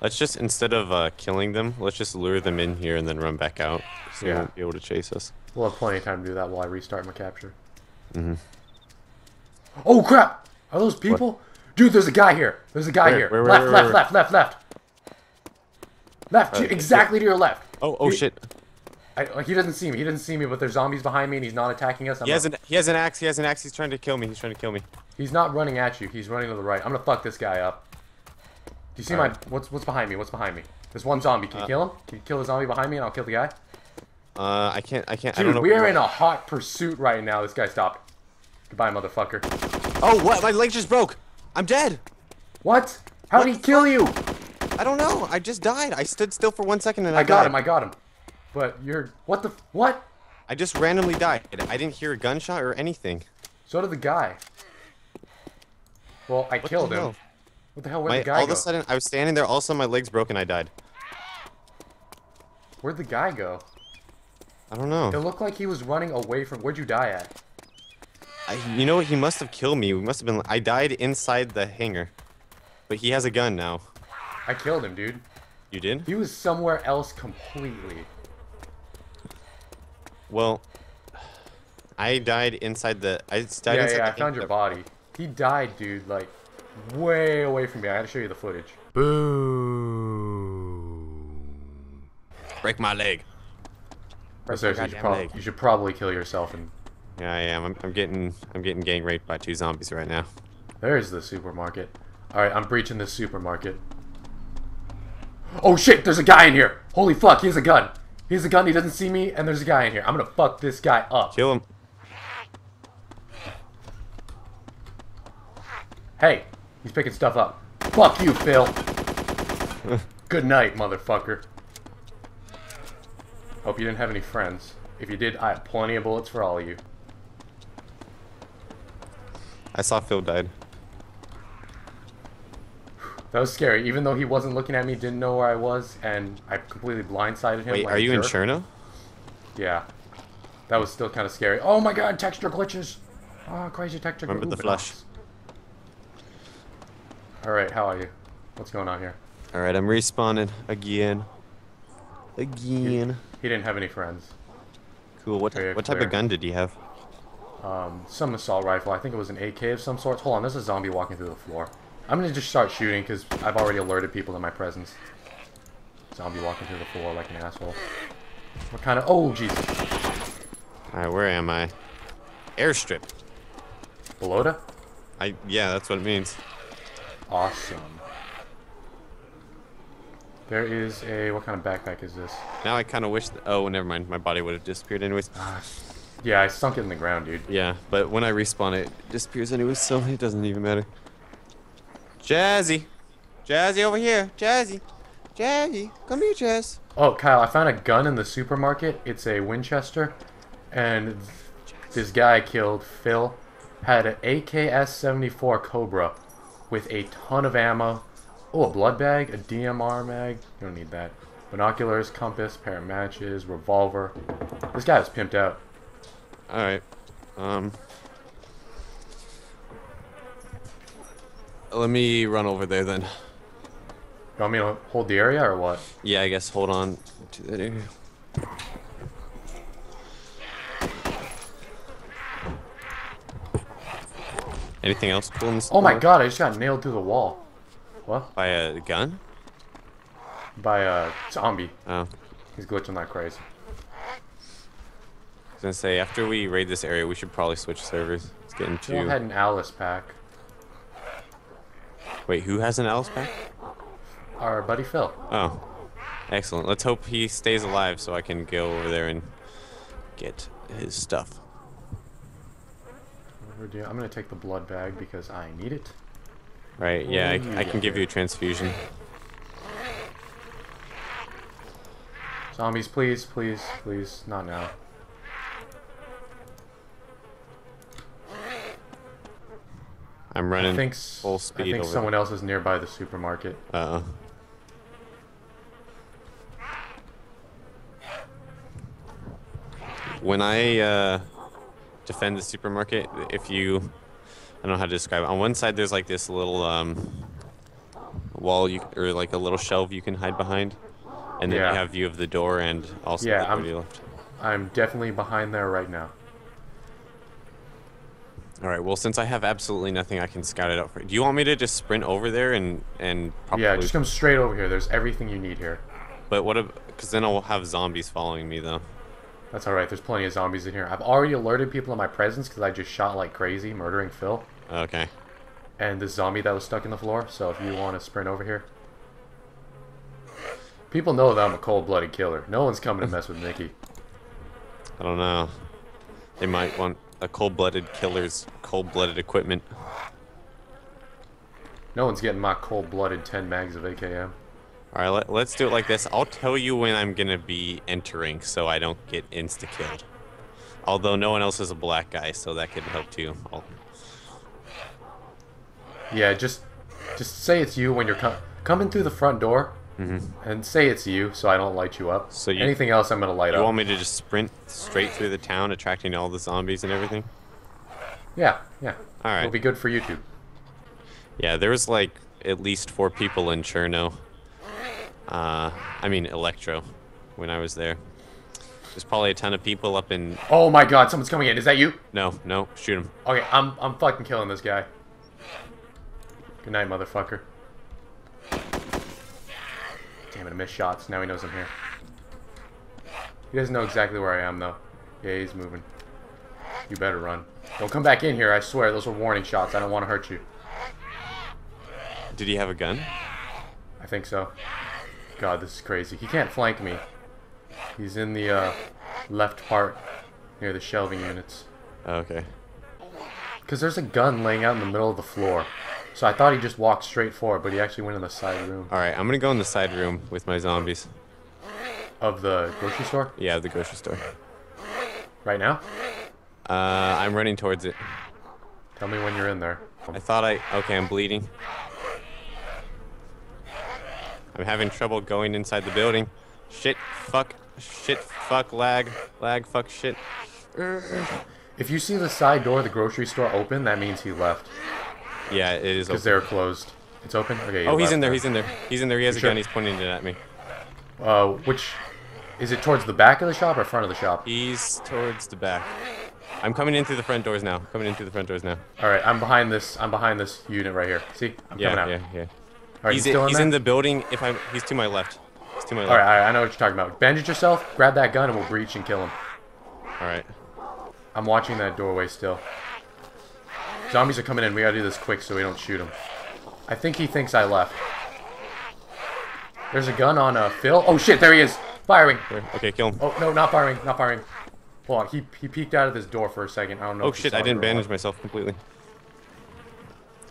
Let's just instead of uh, killing them, let's just lure them in here and then run back out. So they won't be able to chase us. We'll have plenty of time to do that while I restart my capture. Mm-hmm. Oh crap! Are those people? Dude, there's a guy here. There's a guy Where? here. Where, where, left, left, left, left, left. Left, Uh, to- exactly to your left. Oh, oh He- shit! I, like he doesn't see me. He doesn't see me, but there's zombies behind me, and he's not attacking us. I'm He has not- an he has an axe. He has an axe. He's trying to kill me. He's trying to kill me. He's not running at you. He's running to the right. I'm gonna fuck this guy up. Do you see my Alright. what's what's behind me? What's behind me? There's one zombie. Can you Uh, kill him? Can you kill the zombie behind me, and I'll kill the guy? Uh, I can't. I can't. I don't Dude, know. we are in a hot pursuit right now. This guy stopped. Goodbye, motherfucker. Oh, what? My leg just broke. I'm dead. What? How did he kill you? I don't know. I just died. I stood still for one second and I, I got died. him. I got him. But you're what the what? I just randomly died. I didn't hear a gunshot or anything. So did the guy. Well, I What killed him. hell? What the hell? Where'd My, the guy all go? of a sudden, I was standing there. All of a sudden, my legs broke and I died. Where'd the guy go? I don't know. It looked like he was running away from. Where'd you die at? I, you know what? He must have killed me. We must have been. I died inside the hangar, but he has a gun now. I killed him, dude. You did? He was somewhere else completely. Well, I died inside the. I died yeah, inside yeah, I found your body. He died, dude, like way away from me. I had to show you the footage. Boo. Break my leg. Seriously, you should, leg. you should probably kill yourself. And Yeah, I am. I'm, I'm getting. I'm getting gang raped by two zombies right now. there's the supermarket. All right, I'm breaching this supermarket. Oh shit! There's a guy in here. Holy fuck! He has a gun. He has a gun. He doesn't see me, and there's a guy in here. I'm gonna fuck this guy up. Kill him. Hey, he's picking stuff up. Fuck you, Phil. Good night, motherfucker. Hope you didn't have any friends. If you did, I have plenty of bullets for all of you. I saw Phil died. That was scary. Even though he wasn't looking at me, didn't know where I was, and I completely blindsided him. Wait, like are you in. Cherno? Yeah. That was still kind of scary. Oh my god, texture glitches. Oh, crazy texture glitches. Remember the glitches. Alright, how are you? What's going on here? All right, I'm respawning again. Again. He didn't have any friends. Cool. What what type of gun did he have? Um, some assault rifle. I think it was an AK of some sort. Hold on, there's a zombie walking through the floor. I'm gonna just start shooting because I've already alerted people to my presence. Zombie walking through the floor like an asshole. What kind of? Oh Jesus! All right, where am I? Airstrip. Balota? I yeah, that's what it means. Awesome. There is a. What kind of backpack is this? Now I kind of wish. That, oh, never mind. My body would have disappeared anyways. Ah, yeah, I sunk it in the ground, dude. Yeah, but when I respawn, it disappears anyways, so it doesn't even matter. Jazzy, Jazzy over here. Jazzy, Jazzy, come here, Jazz. Oh, Kyle, I found a gun in the supermarket. It's a Winchester, and this guy I killed, Phil, had an AKS-74 Cobra with a ton of ammo. Oh, a blood bag, a DMR mag. You don't need that. Binoculars, compass, pair of matches, revolver. This guy was pimped out. All right. Um. Let me run over there then. You want me to hold the area or what? Yeah, I guess hold on to that area. Anything else cool in this? Oh my god, I just got nailed through the wall. What? By a gun? By a zombie. Oh. He's glitching like crazy. I was gonna say, after we raid this area, we should probably switch servers. It's getting too... had an Alice pack. Wait, who has an Alice pack? Our buddy Phil. Oh. Excellent. Let's hope he stays alive so I can go over there and get his stuff. We're doing- I'm gonna take the blood bag because I need it. Right, yeah, I, I can give you a transfusion. Zombies, please, please, please, not now. I'm I running think s- full I think someone else is nearby the supermarket. Uh-uh. When I uh, defend the supermarket, if you, I don't know how to describe it. On one side, there's like this little um, wall you or like a little shelf you can hide behind, and then Yeah. you have view of the door and also Yeah, the I'm- left. I'm definitely behind there right now. All right. Well, since I have absolutely nothing, I can scout it out for. you. Do you want me to just sprint over there and and probably? Yeah, just come straight over here. There's everything you need here. But what? If, because then I'll have zombies following me though. That's alright, there's plenty of zombies in here. I've already alerted people of my presence because I just shot like crazy, murdering Phil. Okay. And the zombie that was stuck in the floor, so if you want to sprint over here. People know that I'm a cold-blooded killer. No one's coming to mess with Nicky. I don't know. They might want a cold-blooded killer's cold-blooded equipment. No one's getting my cold-blooded 10 mags of AKM. All right, let, let's do it like this. I'll tell you when I'm gonna be entering, so I don't get insta-killed. Although no one else is a black guy, so that could help too. I'll, Yeah, just just say it's you when you're co- coming through the front door. Mm-hmm. And say it's you, so I don't light you up. So you- Anything else, I'm gonna light you up. You want me to just sprint straight through the town, attracting all the zombies and everything? Yeah, yeah. All right. It'll be good for YouTube. Yeah, there was like at least four people in Cherno. Uh, I mean Electro, when I was there. There's probably a ton of people up in. Oh my God, someone's coming in. Is that you? No, no, shoot him. Okay, I'm I'm fucking killing this guy. Good night, motherfucker. Damn it, I missed shots. Now he knows I'm here. He doesn't know exactly where I am, though. Yeah, he's moving. You better run. Don't come back in here, I swear. Those were warning shots. I don't want to hurt you. Did he have a gun? I think so. God, this is crazy. He can't flank me. He's in the uh, left part near the shelving units. Oh, okay. Because there's a gun laying out in the middle of the floor. So I thought he just walked straight forward, but he actually went in the side room All right, I'm gonna go in the side room with my zombies. of the grocery store Yeah, the grocery store. right now. Uh, I'm running towards it. Tell me when you're in there. I thought I. Okay, I'm bleeding. I'm having trouble going inside the building. Shit, fuck, shit, fuck, lag, lag, fuck, shit. If you see the side door of the grocery store open, that means he left Yeah, it is. because they're closed. It's open. Okay. Oh, he's in there. He's in there. He's in there. He has a Sure. gun. He's pointing it at me. Uh, which is it towards the back of the shop or front of the shop? He's towards the back. I'm coming in through the front doors now. Coming in through the front doors now. All right, I'm behind this. I'm behind this unit right here. See, I'm Yeah, coming out. yeah, yeah. Right, he's still in, he's in the building. If I'm, he's to my left. He's to my left. All right, all right, I know what you're talking about. Bandage yourself. Grab that gun and we'll breach and kill him. All right. I'm watching that doorway still. Zombies are coming in. We gotta do this quick so we don't shoot him. I think he thinks I left. There's a gun on uh, Phil. Oh shit, there he is. Firing. Okay, kill him. Oh no, not firing, not firing. Hold on, he he peeked out of this door for a second. I don't know. Oh shit! I didn't bandage myself completely.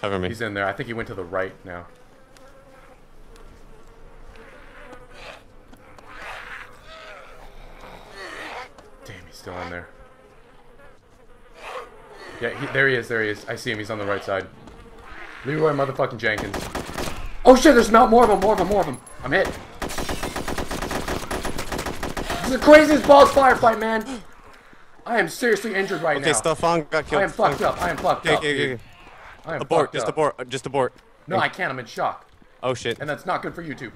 Cover me. He's in there. I think he went to the right now. Damn, he's still in there. Yeah, he, there he is. There he is. I see him. He's on the right side. Leroy motherfucking Jenkins. Oh shit! There's not more of them. More of them. More of them. I'm hit. This is the craziest balls firefight, man. I am seriously injured right Okay, now. Okay, Stefan got killed. I am fucked up. I am fucked Okay, up. okay, okay. I am Abort. Just up. abort. uh, Just abort. No, I can't. I'm in shock, Oh shit. and that's not good for YouTube.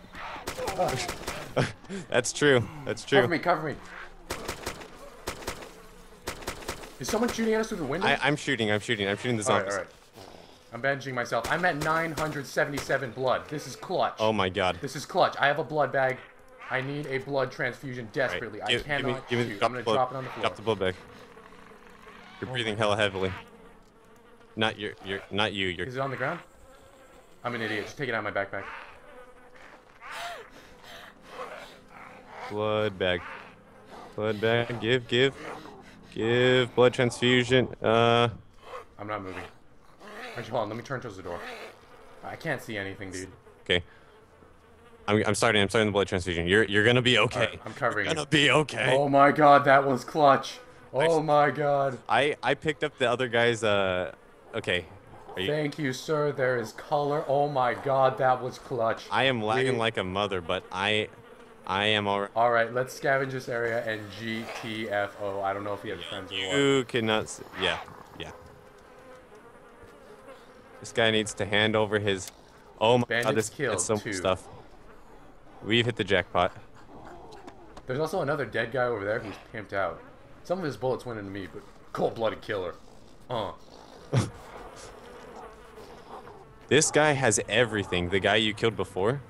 That's true. That's true. Cover me, cover me. Is someone shooting at us through the window? I, I'm shooting. I'm shooting. I'm shooting the right, zombies. All right, all right. I'm bandaging myself. I'm at 977 blood. This is clutch. Oh my god. This is clutch. I have a blood bag. I need a blood transfusion Right. desperately. I Give- cannot give me, give me. I'm gonna blood, drop it on the floor. Drop the blood bag. You're breathing hella heavily. Not your, you're not you. You're Is it on the ground? I'm an idiot. Just take it out of my backpack. blood bag. Blood bag. Give, give, give. Blood transfusion. Uh, I'm not moving. Actually, hold on. Let me turn towards the door. I can't see anything, dude. okay. I'm, I'm starting. I'm starting the blood transfusion. You're, you're gonna be okay. Alright, I'm covering You're gonna be okay. Oh my god, that was clutch. Oh my god. I, I picked up the other guy's. Uh, okay. Are you, Thank you, sir. There is color. Oh my god, that was clutch. I am lagging like a mother, but I, I am alright. All right, let's scavenge this area and GTFO. I don't know if he has friends or what. You cannot. s- Yeah, yeah. This guy needs to hand over his Oh my god, Bandits this killed so two. much stuff. We've hit the jackpot. There's also another dead guy over there who's pimped out. Some of his bullets went into me, but cold-blooded killer. Uh. This guy has everything. The guy you killed before.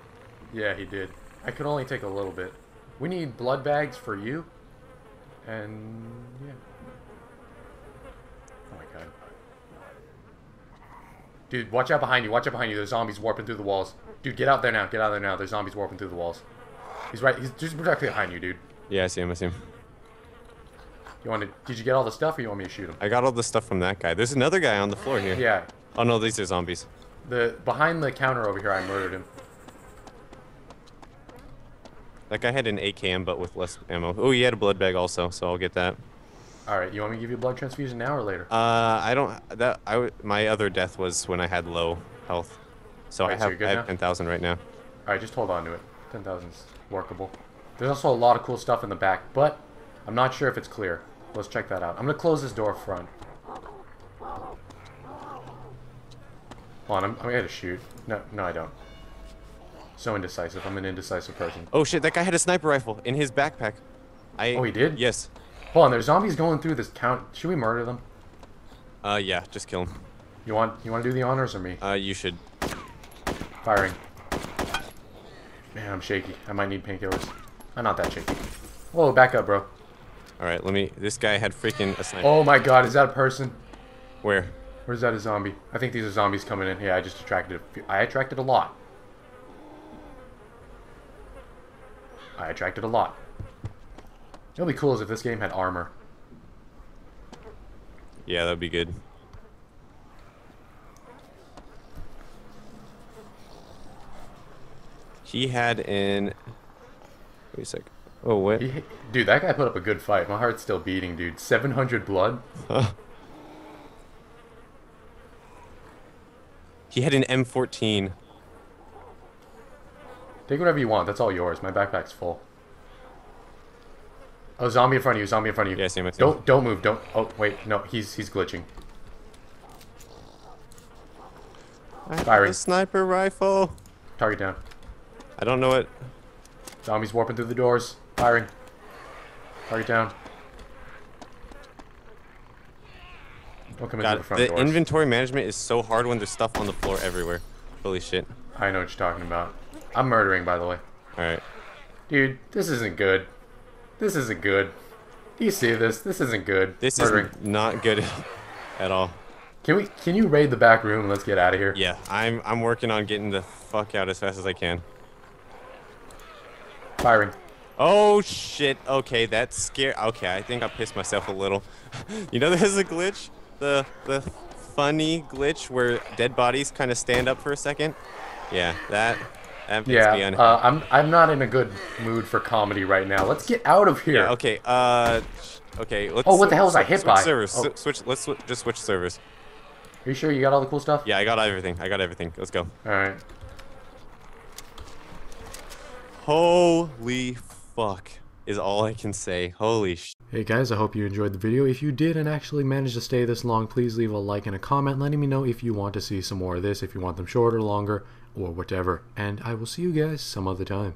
Yeah, he did. I could only take a little bit. We need blood bags for you. And yeah. Oh my god. Dude, watch out behind you. Watch out behind you. There's zombies warping through the walls. Dude, get out there now. Get out there now. There's zombies warping through the walls. He's right. He's just directly behind you, dude. Yeah, I see him. I see him. You want to? Did you get all the stuff, or you want me to shoot him? I got all the stuff from that guy. There's another guy on the floor here. Yeah. Oh no, these are zombies. The behind the counter over here, I murdered him. That guy had an AKM but with less ammo. Oh, he had a blood bag also, so I'll get that. All right. You want me to give you a blood transfusion now or later? Uh, I don't. That I my other death was when I had low health, so I Right, so have you're I have ten thousand right now. All right, just hold on to it. 10,000's workable. There's also a lot of cool stuff in the back, but I'm not sure if it's clear. Let's check that out. I'm to close this door front. Hold on, I'm, I'm to shoot. No, no, I don't. So indecisive. I'm an indecisive person. Oh shit, that guy had a sniper rifle in his backpack. I. Oh, he did? Yes. Hold on, there's zombies going through this count. Should we murder them? Uh, yeah, just kill them. You want you want to do the honors or me? Uh, you should. Firing. Man, I'm shaky. I might need painkillers. I'm not that shaky. Whoa, back up, bro. All right, let me. This guy had freaking a sniper. Oh my god, is that a person? Where? Or is that a zombie? I think these are zombies coming in. Yeah, I just attracted a few. I attracted a lot. I attracted a lot. It would be cool is if this game had armor. Yeah, that'd be good. He had an. Wait a sec. Oh, what? He, dude, that guy put up a good fight. My heart's still beating, dude. 700 blood? He had an M14. Take whatever you want. That's all yours. My backpack's full. Oh, zombie in front of you. Zombie in front of you. Yeah, same, same. Don't don't move. Don't. Oh wait, no. He's he's glitching. I have Firing. a sniper rifle. Target down. I don't know what. Zombies warping through the doors. Firing. Target down. Don't come in through the front the doors. inventory management is so hard when there's stuff on the floor everywhere. Holy shit. I know what you're talking about. I'm murdering, by the way. Alright. Dude, this isn't good. This isn't good. Do you see this? This isn't good. This murdering. is not good at all. Can we? Can you raid the back room and let's get out of here? Yeah, I'm I'm working on getting the fuck out as fast as I can. Firing. Oh shit. Okay, that's scary. Okay, I think I pissed myself a little. you know there's a glitch? The the funny glitch where dead bodies kind of stand up for a second? Yeah, that that makes me Yeah. un- Uh, I'm. I'm not in a good mood for comedy right now. Let's get out of here. Yeah, okay. Uh okay, let's Oh, what the hell was I swi- hit switch by? Servers. Oh. Switch let's swi- just switch servers. Are you sure you got all the cool stuff? Yeah, I got everything. I got everything. Let's go. All right. Holy fuck is all I can say. Holy sh- Hey guys, I hope you enjoyed the video. If you did and actually managed to stay this long, please leave a like and a comment letting me know if you want to see some more of this, if you want them shorter, longer, or whatever. And I will see you guys some other time.